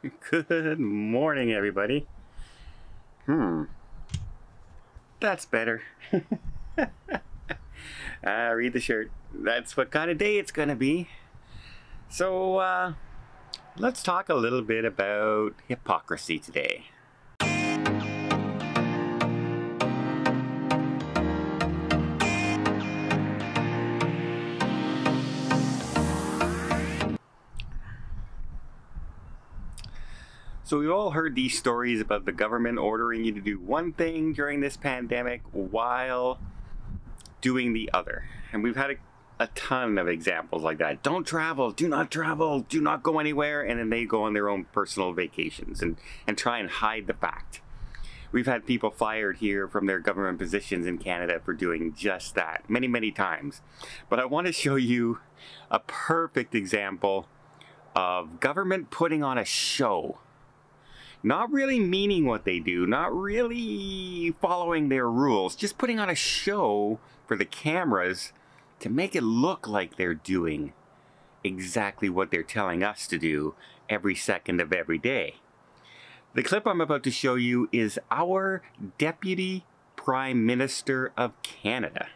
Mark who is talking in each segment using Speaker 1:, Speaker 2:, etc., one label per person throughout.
Speaker 1: Good morning, everybody. Hmm. That's better. uh, read the shirt. That's what kind of day it's gonna be. So, uh, let's talk a little bit about hypocrisy today. So we've all heard these stories about the government ordering you to do one thing during this pandemic while doing the other. And we've had a, a, ton of examples like that. Don't travel, do not travel, do not go anywhere, and then they go on their own personal vacations and, and try and hide the fact. We've had people fired here from their government positions in Canada for doing just that many, many times. But I want to show you a perfect example of government putting on a show not really meaning what they do, not really following their rules, just putting on a show for the cameras to make it look like they're doing exactly what they're telling us to do every second of every day. The clip I'm about to show you is our Deputy Prime Minister of Canada.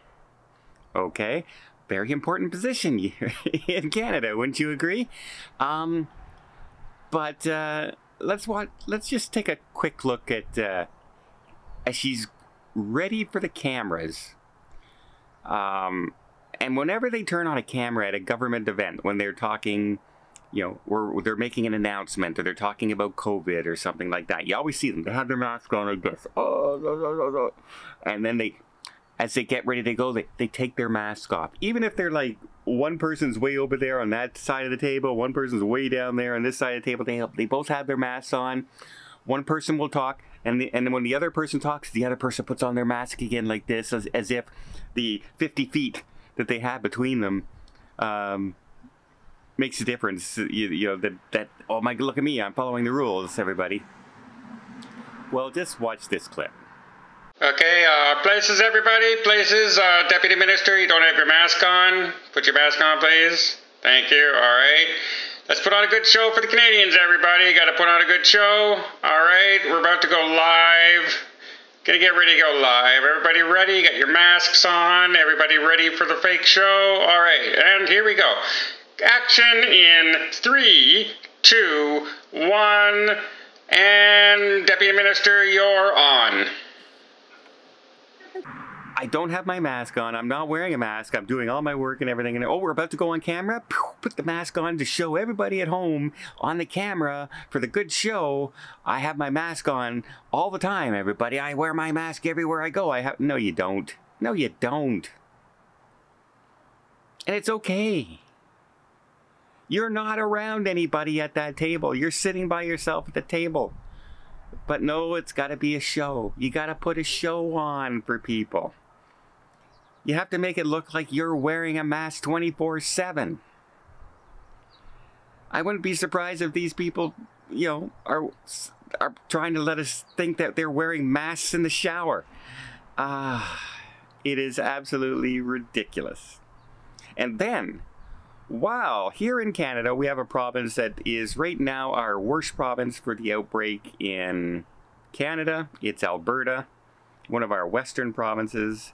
Speaker 1: Okay, very important position in Canada, wouldn't you agree? Um, but uh, let's watch. Let's just take a quick look at uh, as she's ready for the cameras. Um, and whenever they turn on a camera at a government event, when they're talking, you know, or they're making an announcement, or they're talking about COVID or something like that, you always see them. They have their mask on like this, oh, and then they, as they get ready to go, they they take their mask off, even if they're like one person's way over there on that side of the table, one person's way down there on this side of the table. They they both have their masks on. One person will talk, and the, and when the other person talks, the other person puts on their mask again like this, as, as if the 50 feet that they have between them um, makes a difference. You, you know that that oh my look at me, I'm following the rules, everybody. Well, just watch this clip.
Speaker 2: Okay, uh, places, everybody. Places. Uh, Deputy Minister, you don't have your mask on. Put your mask on, please. Thank you. All right. Let's put on a good show for the Canadians, everybody. Got to put on a good show. All right. We're about to go live. Gonna get ready to go live. Everybody ready? Got your masks on. Everybody ready for the fake show? All right. And here we go. Action in three, two, one. And Deputy Minister, you're on.
Speaker 1: I don't have my mask on. I'm not wearing a mask. I'm doing all my work and everything. And oh, we're about to go on camera. Put the mask on to show everybody at home on the camera for the good show. I have my mask on all the time, everybody. I wear my mask everywhere I go. I have no, you don't. No, you don't. And it's okay. You're not around anybody at that table. You're sitting by yourself at the table. But no, it's got to be a show. You got to put a show on for people. You have to make it look like you're wearing a mask 24 7. I wouldn't be surprised if these people, you know, are are trying to let us think that they're wearing masks in the shower. Ah, uh, it is absolutely ridiculous. And then, wow, here in Canada, we have a province that is right now our worst province for the outbreak in Canada. It's Alberta, one of our western provinces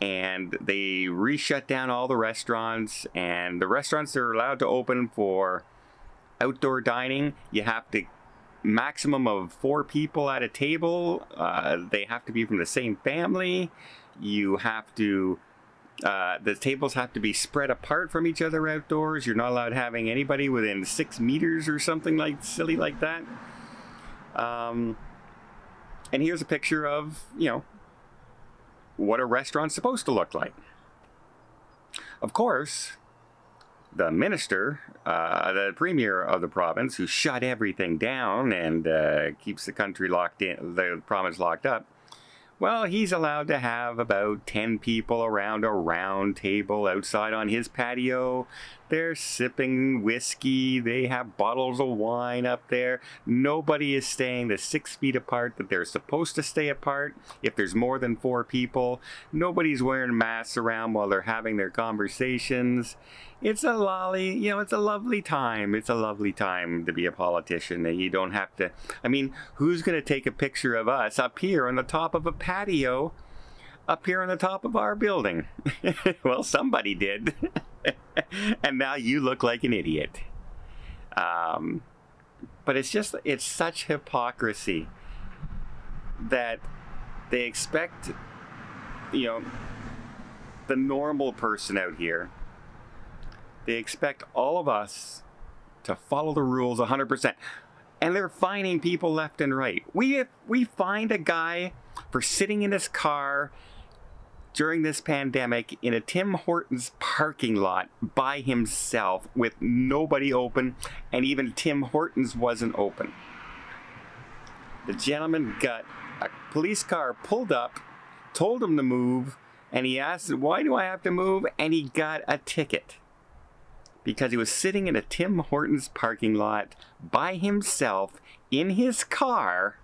Speaker 1: and they re-shut down all the restaurants and the restaurants are allowed to open for outdoor dining you have to maximum of four people at a table. Uh, they have to be from the same family. You have to uh, the tables have to be spread apart from each other outdoors. You're not allowed having anybody within six meters or something like silly like that. Um, and here's a picture of you know what a restaurant's supposed to look like. Of course, the minister, uh, the premier of the province, who shut everything down and uh, keeps the country locked in, the province locked up, well, he's allowed to have about 10 people around a round table outside on his patio. They're sipping whiskey. They have bottles of wine up there. Nobody is staying the six feet apart that they're supposed to stay apart if there's more than four people. Nobody's wearing masks around while they're having their conversations. It's a lolly, you know, it's a lovely time. It's a lovely time to be a politician. And you don't have to. I mean, who's going to take a picture of us up here on the top of a patio, up here on the top of our building? well, somebody did, and now you look like an idiot. Um, but it's just it's such hypocrisy that they expect, you know, the normal person out here they expect all of us to follow the rules 100%. And they're fining people left and right. We we fined a guy for sitting in his car during this pandemic in a Tim Hortons parking lot by himself with nobody open and even Tim Hortons wasn't open. The gentleman got a police car pulled up, told him to move, and he asked, Why do I have to move? And he got a ticket because he was sitting in a Tim Hortons parking lot by himself in his car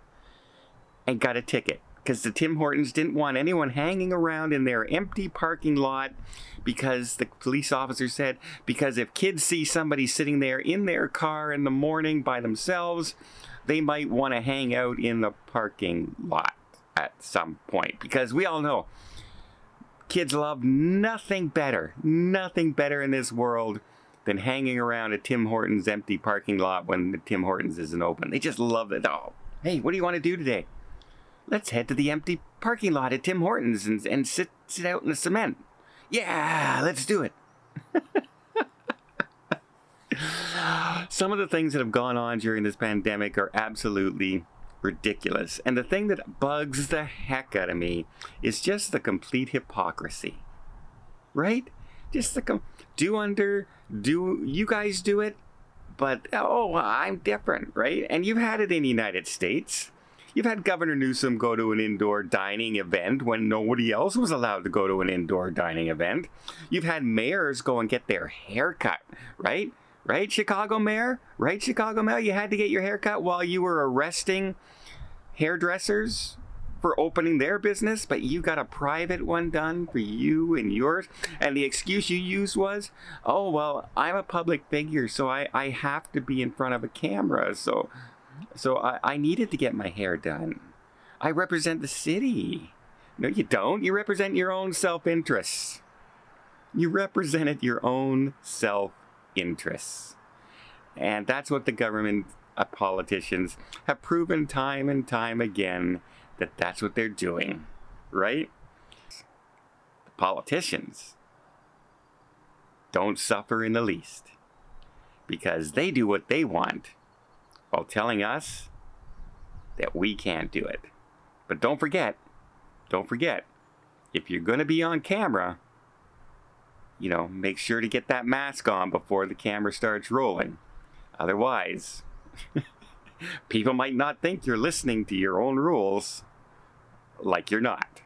Speaker 1: and got a ticket. Because the Tim Hortons didn't want anyone hanging around in their empty parking lot because the police officer said because if kids see somebody sitting there in their car in the morning by themselves, they might want to hang out in the parking lot at some point. Because we all know kids love nothing better, nothing better in this world than hanging around a Tim Hortons empty parking lot when the Tim Hortons isn't open. They just love it. Oh, hey, what do you want to do today? Let's head to the empty parking lot at Tim Hortons and, and sit sit out in the cement. Yeah, let's do it. Some of the things that have gone on during this pandemic are absolutely ridiculous. And the thing that bugs the heck out of me is just the complete hypocrisy. Right? Just the com- do under do you guys do it? But oh, I'm different, right? And you've had it in the United States. You've had Governor Newsom go to an indoor dining event when nobody else was allowed to go to an indoor dining event. You've had mayors go and get their hair cut, right? Right, Chicago mayor? Right, Chicago mayor? You had to get your hair cut while you were arresting hairdressers for opening their business, but you got a private one done for you and yours. And the excuse you used was, oh, well, I'm a public figure, so I, I have to be in front of a camera. So, so I, I needed to get my hair done. I represent the city. No, you don't. You represent your own self interests. You represented your own self interests. And that's what the government uh, politicians have proven time and time again that that's what they're doing, right? The politicians don't suffer in the least because they do what they want while telling us that we can't do it. But don't forget, don't forget, if you're going to be on camera, you know, make sure to get that mask on before the camera starts rolling. Otherwise, people might not think you're listening to your own rules like you're not.